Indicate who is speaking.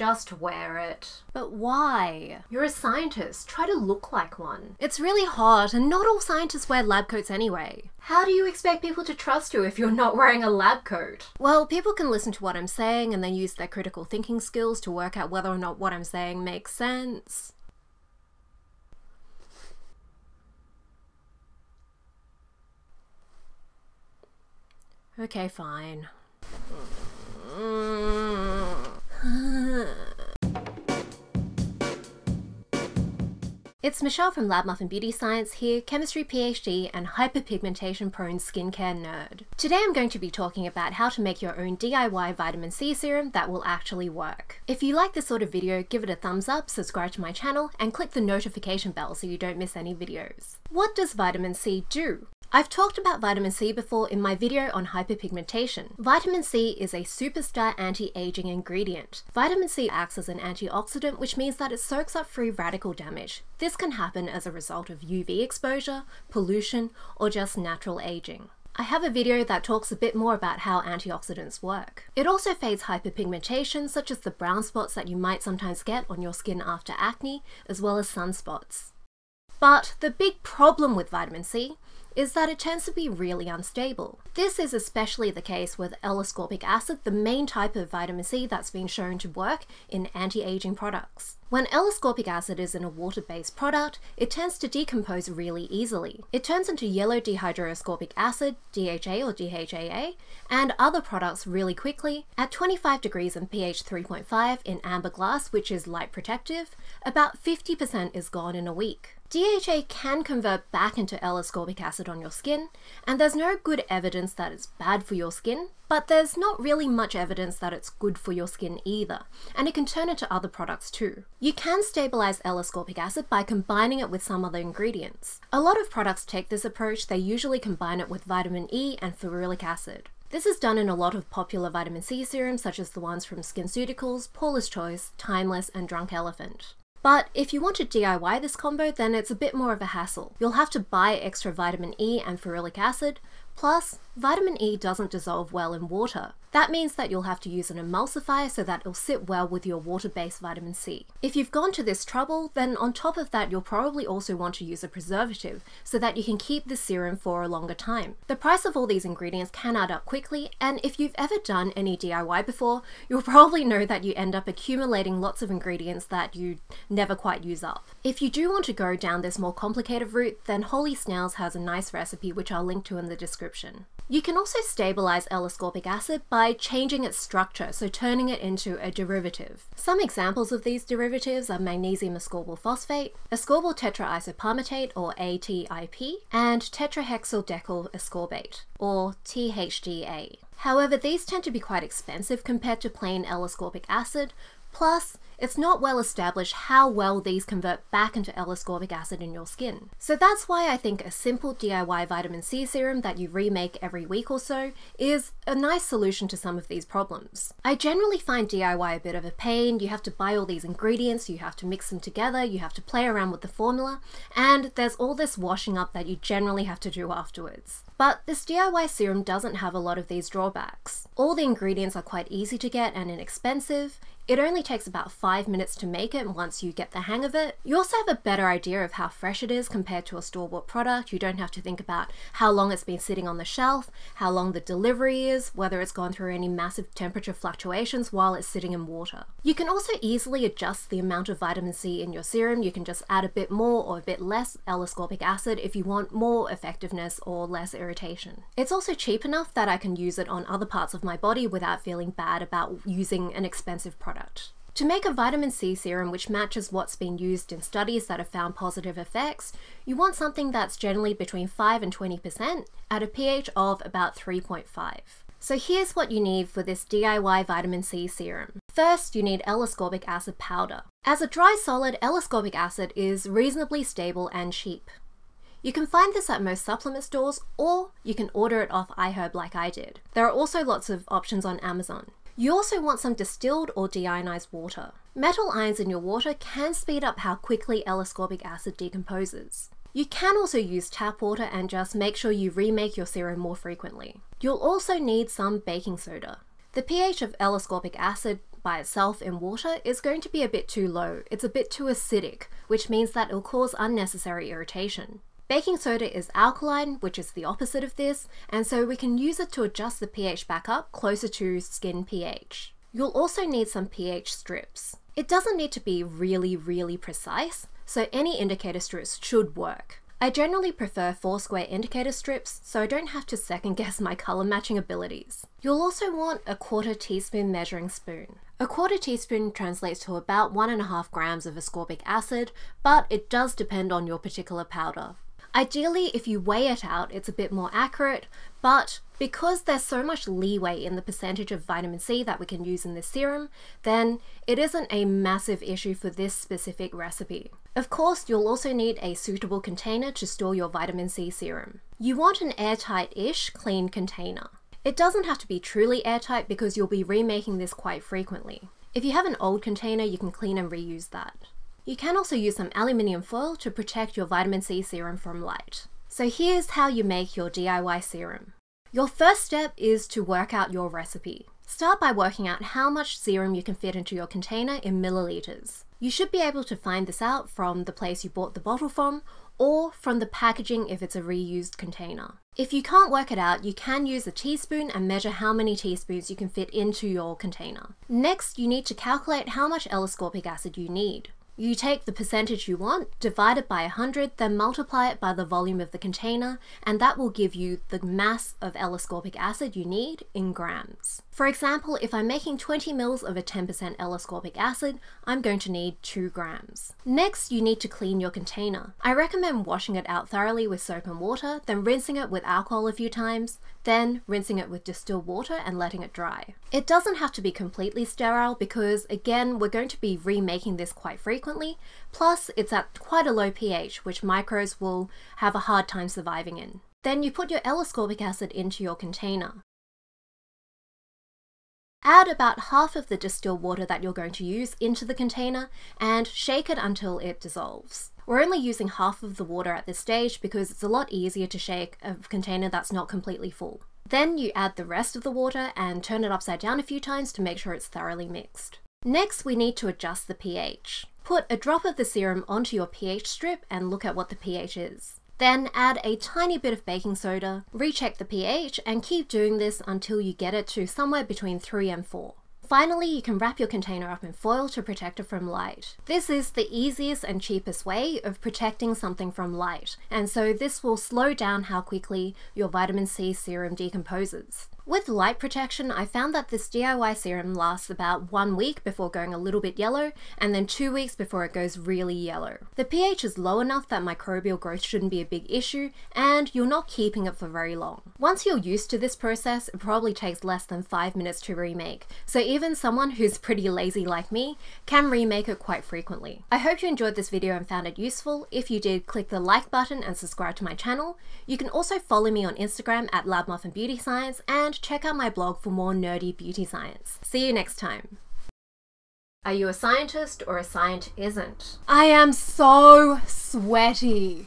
Speaker 1: Just wear it.
Speaker 2: But why?
Speaker 1: You're a scientist. Try to look like one.
Speaker 2: It's really hot, and not all scientists wear lab coats anyway.
Speaker 1: How do you expect people to trust you if you're not wearing a lab coat?
Speaker 2: Well, people can listen to what I'm saying and then use their critical thinking skills to work out whether or not what I'm saying makes sense. Okay, fine. It's Michelle from Lab Muffin Beauty Science here, chemistry PhD and hyperpigmentation prone skincare nerd. Today I'm going to be talking about how to make your own DIY vitamin C serum that will actually work. If you like this sort of video, give it a thumbs up, subscribe to my channel, and click the notification bell so you don't miss any videos. What does vitamin C do? I've talked about vitamin C before in my video on hyperpigmentation. Vitamin C is a superstar anti-aging ingredient. Vitamin C acts as an antioxidant, which means that it soaks up free radical damage. This can happen as a result of UV exposure, pollution, or just natural aging. I have a video that talks a bit more about how antioxidants work. It also fades hyperpigmentation, such as the brown spots that you might sometimes get on your skin after acne, as well as sunspots. But the big problem with vitamin C is that it tends to be really unstable. This is especially the case with L-ascorbic acid, the main type of vitamin C that's been shown to work in anti-aging products. When L-ascorbic acid is in a water-based product, it tends to decompose really easily. It turns into yellow dehydroascorbic acid, DHA or DHAA, and other products really quickly. At 25 degrees and pH 3.5 in amber glass, which is light protective, about 50% is gone in a week. DHA can convert back into L-ascorbic acid on your skin, and there's no good evidence that it's bad for your skin, but there's not really much evidence that it's good for your skin either, and it can turn into other products too. You can stabilize L-ascorbic acid by combining it with some other ingredients. A lot of products take this approach, they usually combine it with vitamin E and ferulic acid. This is done in a lot of popular vitamin C serums such as the ones from SkinCeuticals, Paula's Choice, Timeless, and Drunk Elephant. But if you want to DIY this combo, then it's a bit more of a hassle. You'll have to buy extra vitamin E and ferulic acid, plus vitamin E doesn't dissolve well in water. That means that you'll have to use an emulsifier so that it'll sit well with your water-based vitamin C. If you've gone to this trouble, then on top of that you'll probably also want to use a preservative so that you can keep the serum for a longer time. The price of all these ingredients can add up quickly, and if you've ever done any DIY before, you'll probably know that you end up accumulating lots of ingredients that you never quite use up. If you do want to go down this more complicated route, then Holy Snails has a nice recipe which I'll link to in the description. You can also stabilize L-ascorbic acid by changing its structure, so turning it into a derivative. Some examples of these derivatives are magnesium ascorbyl phosphate, ascorbyl tetraisopalmitate or ATIP, and tetrahexyldecyl ascorbate or THDA. However, these tend to be quite expensive compared to plain L-ascorbic acid, plus it's not well established how well these convert back into L-ascorbic acid in your skin. So that's why I think a simple DIY vitamin C serum that you remake every week or so is a nice solution to some of these problems. I generally find DIY a bit of a pain, you have to buy all these ingredients, you have to mix them together, you have to play around with the formula, and there's all this washing up that you generally have to do afterwards. But this DIY serum doesn't have a lot of these drawbacks. All the ingredients are quite easy to get and inexpensive, it only takes about 5 minutes to make it once you get the hang of it. You also have a better idea of how fresh it is compared to a store-bought product. You don't have to think about how long it's been sitting on the shelf, how long the delivery is, whether it's gone through any massive temperature fluctuations while it's sitting in water. You can also easily adjust the amount of vitamin C in your serum. You can just add a bit more or a bit less L-ascorbic acid if you want more effectiveness or less irritation. It's also cheap enough that I can use it on other parts of my body without feeling bad about using an expensive product product. To make a vitamin C serum which matches what's been used in studies that have found positive effects, you want something that's generally between 5 and 20% at a pH of about 3.5. So here's what you need for this DIY vitamin C serum. First, you need L-ascorbic acid powder. As a dry solid, L-ascorbic acid is reasonably stable and cheap. You can find this at most supplement stores or you can order it off iHerb like I did. There are also lots of options on Amazon. You also want some distilled or deionized water. Metal ions in your water can speed up how quickly L-ascorbic acid decomposes. You can also use tap water and just make sure you remake your serum more frequently. You'll also need some baking soda. The pH of L-ascorbic acid by itself in water is going to be a bit too low. It's a bit too acidic, which means that it'll cause unnecessary irritation. Baking soda is alkaline, which is the opposite of this, and so we can use it to adjust the pH back up closer to skin pH. You'll also need some pH strips. It doesn't need to be really, really precise, so any indicator strips should work. I generally prefer four square indicator strips so I don't have to second guess my colour matching abilities. You'll also want a quarter teaspoon measuring spoon. A quarter teaspoon translates to about one and a half grams of ascorbic acid, but it does depend on your particular powder. Ideally, if you weigh it out, it's a bit more accurate, but because there's so much leeway in the percentage of vitamin C that we can use in this serum, then it isn't a massive issue for this specific recipe. Of course, you'll also need a suitable container to store your vitamin C serum. You want an airtight-ish clean container. It doesn't have to be truly airtight because you'll be remaking this quite frequently. If you have an old container, you can clean and reuse that. You can also use some aluminium foil to protect your vitamin C serum from light. So here's how you make your DIY serum. Your first step is to work out your recipe. Start by working out how much serum you can fit into your container in milliliters. You should be able to find this out from the place you bought the bottle from or from the packaging if it's a reused container. If you can't work it out, you can use a teaspoon and measure how many teaspoons you can fit into your container. Next, you need to calculate how much L-ascorbic acid you need. You take the percentage you want, divide it by 100, then multiply it by the volume of the container, and that will give you the mass of L-ascorbic acid you need in grams. For example, if I'm making 20 mils of a 10% L-ascorbic acid, I'm going to need 2 grams. Next, you need to clean your container. I recommend washing it out thoroughly with soap and water, then rinsing it with alcohol a few times, then rinsing it with distilled water and letting it dry. It doesn't have to be completely sterile because, again, we're going to be remaking this quite frequently, plus it's at quite a low pH, which microbes will have a hard time surviving in. Then you put your L-ascorbic acid into your container. Add about half of the distilled water that you're going to use into the container and shake it until it dissolves. We're only using half of the water at this stage because it's a lot easier to shake a container that's not completely full. Then you add the rest of the water and turn it upside down a few times to make sure it's thoroughly mixed. Next, we need to adjust the pH. Put a drop of the serum onto your pH strip and look at what the pH is. Then add a tiny bit of baking soda, recheck the pH, and keep doing this until you get it to somewhere between 3 and 4. Finally, you can wrap your container up in foil to protect it from light. This is the easiest and cheapest way of protecting something from light, and so this will slow down how quickly your vitamin C serum decomposes. With light protection, I found that this DIY serum lasts about one week before going a little bit yellow, and then two weeks before it goes really yellow. The pH is low enough that microbial growth shouldn't be a big issue, and you're not keeping it for very long. Once you're used to this process, it probably takes less than 5 minutes to remake, so even someone who's pretty lazy like me can remake it quite frequently. I hope you enjoyed this video and found it useful. If you did, click the like button and subscribe to my channel. You can also follow me on Instagram at LabMuffinBeautyScience and check out my blog for more nerdy beauty science. See you next time.
Speaker 1: Are you a scientist or a scient isn't?
Speaker 2: I am so sweaty.